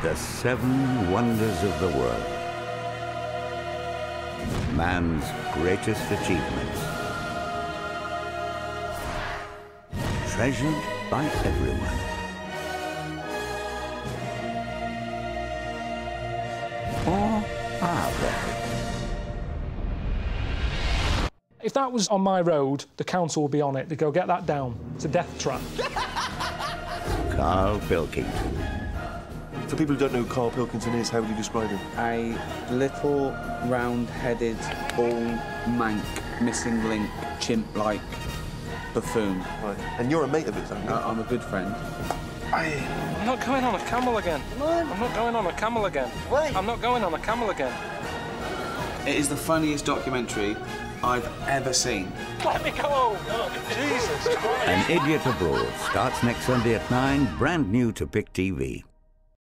The seven wonders of the world. Man's greatest achievements. Treasured by everyone. Or are they? If that was on my road, the council would be on it. They'd go, get that down. It's a death trap. Carl Pilkington. For people who don't know who Carl Pilkington is, how would you describe him? A little round-headed, bald, mank, missing link, chimp-like buffoon. Right. And you're a mate of his, aren't you? I- I'm a good friend. I'm not going on a camel again. I'm not going on a camel again. Why? I'm not going on a camel again. It is the funniest documentary I've ever seen. Let me go! Jesus Christ! An Idiot Abroad starts next Sunday at 9, brand new to Pick TV.